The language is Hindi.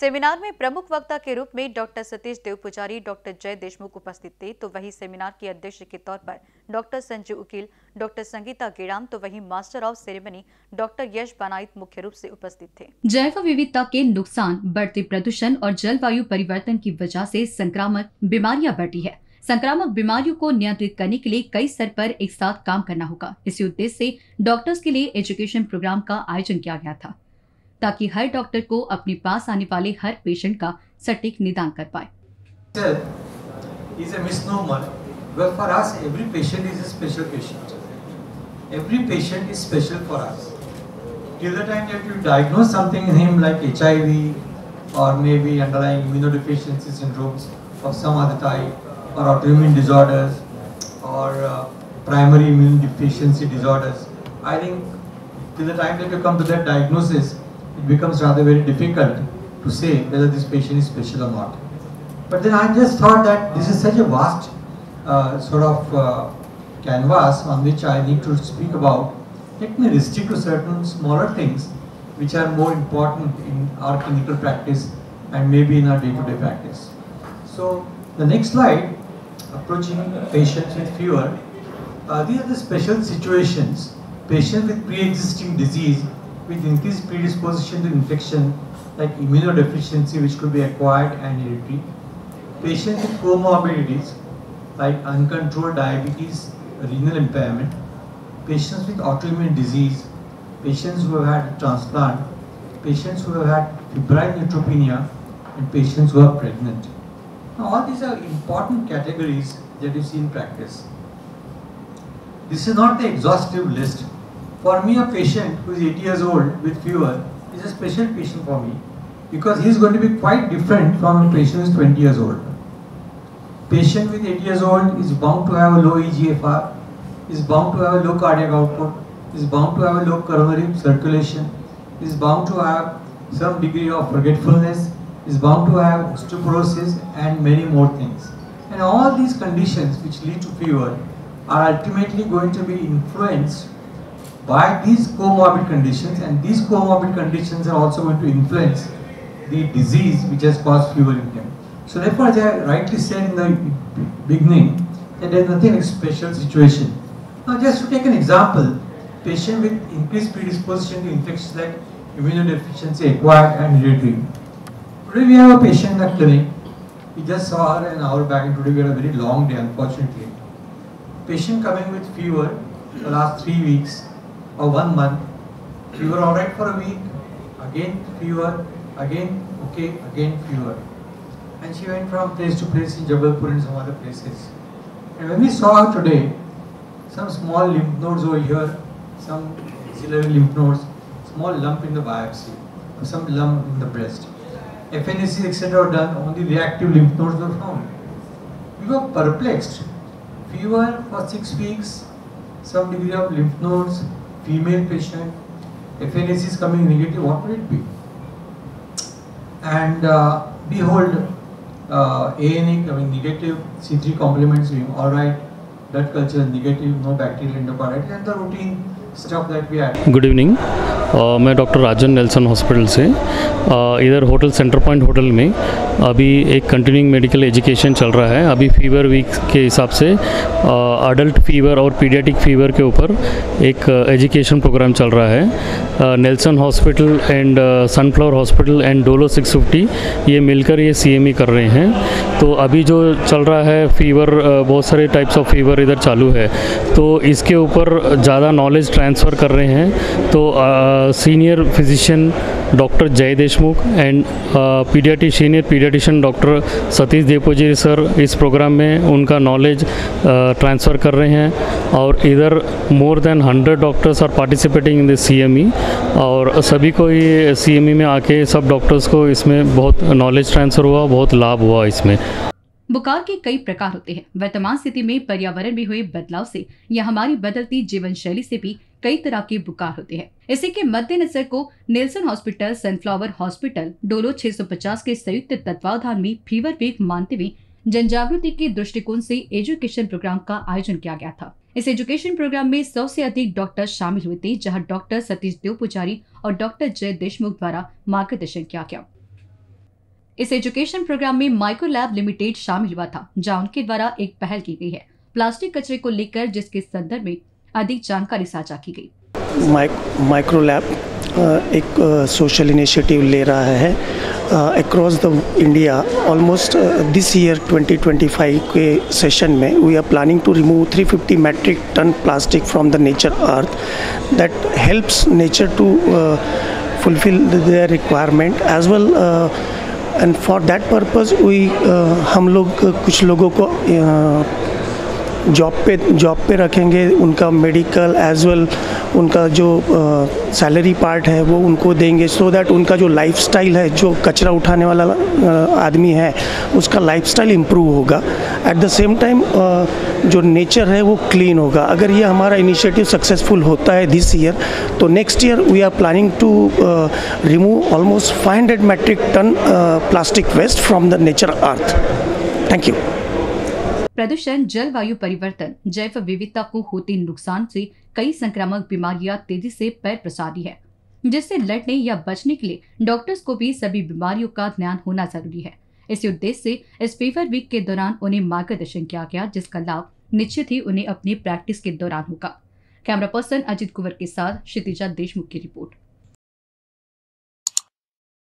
सेमिनार में प्रमुख वक्ता के रूप में डॉक्टर सतीश देव पुजारी डॉक्टर जय देशमुख उपस्थित थे। तो वहीं सेमिनार के अध्यक्ष के तौर पर डॉक्टर संजय उकील, डॉक्टर संगीता गेड़ाम तो वहीं master of ceremony doctor Yash Banait मुख्य रूप से उपस्थित थे। जैव विविधता के नुकसान, बढ़ते प्रदूषण और जलवायु परिवर्तन की वजह से संक्रामक बीमारियाँ बढ़ी है। संक्रामक बीमारियों को नियंत्रित करने के लिए कई स्तर पर एक साथ काम करना होगा। इसी उद्देश्य से डॉक्टर्स के लिए एजुकेशन प्रोग्राम का आयोजन किया गया था। ताकि हर डॉक्टर को अपने पास आने वाले हर पेशेंट का सटीक निदान कर पाए every patient is special for us till the time that you diagnose something in him like hiv or maybe underlying immunodeficiency syndromes of some other type or autoimmune disorders or uh, primary immune deficiency disorders i think till the time that you come to that diagnosis it becomes rather very difficult to say whether this patient is special or not. But then I just thought that this is such a vast uh, sort of uh, canvas on which I need to speak about. Let me restrict to certain smaller things which are more important in our clinical practice and maybe in our day-to-day -day practice. So the next slide, approaching patients with fever, uh, these are the special situations. Patients with pre-existing disease with increased predisposition to infection like immunodeficiency which could be acquired and hereditary, patients with comorbidities like uncontrolled diabetes, renal impairment, patients with autoimmune disease, patients who have had transplant, patients who have had febrile neutropenia, and patients who are pregnant. Now all these are important categories that you see in practice. This is not the exhaustive list for me, a patient who is 80 years old with fever is a special patient for me because he is going to be quite different from a patient who is 20 years old. Patient with 80 years old is bound to have a low EGFR, is bound to have a low cardiac output, is bound to have a low coronary circulation, is bound to have some degree of forgetfulness, is bound to have osteoporosis and many more things. And all these conditions which lead to fever are ultimately going to be influenced by these comorbid conditions and these comorbid conditions are also going to influence the disease which has caused fever in him. So therefore, as I rightly said in the beginning, that there is nothing like special situation. Now just to take an example, patient with increased predisposition to infections like immunodeficiency acquired and hereditary. Today we have a patient in the clinic. We just saw her an hour back and today we had a very long day unfortunately. Patient coming with fever the last three weeks or one month, were alright for a week, again fever, again okay, again fever. And she went from place to place in Jabalpur and some other places. And when we saw her today, some small lymph nodes over here, some axillary lymph nodes, small lump in the biopsy, or some lump in the breast. FNAC etc. were done, only reactive lymph nodes were found. We were perplexed. Fever for six weeks, some degree of lymph nodes, female patient, FNAC is coming negative, what will it be? And uh, behold, uh, ANA coming negative, C3 complements being alright, blood culture negative, no bacterial endocarditis, and the routine Good evening. Uh, मैं डॉक्टर राजन नेल्सन हॉस्पिटल से। Uh, इधर होटल सेंटर पॉइंट होटल में अभी एक कंटिन्यूइंग मेडिकल एजुकेशन चल रहा है। अभी फीवर वीक के हिसाब से अडल्ट फीवर और पीडियाटिक फीवर के ऊपर एक एजुकेशन प्रोग्राम चल रहा है। Nelson hospital and sunflower hospital and Dolo 650 ये मिलकर ये सीएमई कर रहे हैं। तो अभी जो चल रहा है फीवर बहुत सारे टाइप्स ऑफ़ फीवर इधर चालू है। तो इसके ऊपर ज़्यादा नॉलेज ट्रांसफ़र कर रहे हैं। तो senior physician doctor Jay Deshmukh and paediatric senior paediatrician doctor Satish Devpuji sir इस प्रोग्राम में उनका नॉलेज ट्रांसफ़र कर रहे हैं। और इधर more than hundred doctors are participating in this C और सभी को ये सी में आके सब डॉक्टर्स को इसमें बहुत नॉलेज ट्रांसफ़र हुआ, बहुत लाभ हुआ इसमें। बुखार के कई प्रकार होते हैं। वर्तमान स्थिति में पर्यावरण में हुए बदलाव से या हमारी बदलती जीवन शैली से भी कई तरह के बुखार होते हैं। इसी के मद्देनजर को Nelson hospital, sunflower hospital, Dolo 650 के संयुक्त तत्वावधान में फीवर वीक मानते हुए जन जागृति के दृष्टिकोण से एजुकेशन प्रोग्राम का आयोजन किया गया था। इस एजुकेशन प्रोग्राम में सौ से अधिक डॉक्टर शामिल हुए थे, जहाँ डॉक्टर सतीश देव पुजारी और डॉक्टर जय देशमुख द्वारा मार्गदर्शन किया गया। इस एजुकेशन प्रोग्राम में माइक्रो लैब लिमिटेड शामिल हुआ था जहाँ उनके द्वारा एक पहल की गई है। प्लास्टिक कचरे को लेकर जिसके संदर्भ में अधिक जानकारी साझा की गई। माइक्रो लैब एक सोशल इनिशिएटिव ले रहा है। Across the India almost this year 2025 के सेशन में we are planning to remove 350 metric ton plastic from the nature earth that helps nature to uh, fulfill their requirement as and for that purpose वही हम लोग कुछ लोगों को uh, जॉब पे जॉब पे रखेंगे, उनका मेडिकल एज वेल उनका जो सैलरी पार्ट है, वो उनको देंगे सो so दैट उनका जो लाइफस्टाइल है, जो कचरा उठाने वाला आदमी है, उसका लाइफस्टाइल इम्प्रूव होगा। एट द सेम टाइम जो नेचर है, वो क्लीन होगा। अगर ये हमारा इनिशिएटिव सक्सेसफुल होता है दिस ईयर तो next year we are planning to remove almost 500 metric ton plastic waste from the nature earth thank you प्रदूषण, जलवायु परिवर्तन, जैव विविधता को होते नुकसान से कई संक्रामक बीमारियाँ तेज़ी से पैर प्रसारी है, जिससे लड़ने या बचने के लिए डॉक्टर्स को भी सभी बीमारियों का ज्ञान होना ज़रूरी है। इसी उद्देश्य से इस फीवर वीक के दौरान उन्हें मार्गदर्शन किया गया, जिसका लाभ निश्चित ही उन्हें अपनी प्रैक्टिस के दौरान होगा। कैमरा पर्सन अजित कुंवर के साथ क्षितिजा देशमुख की रिपोर्ट।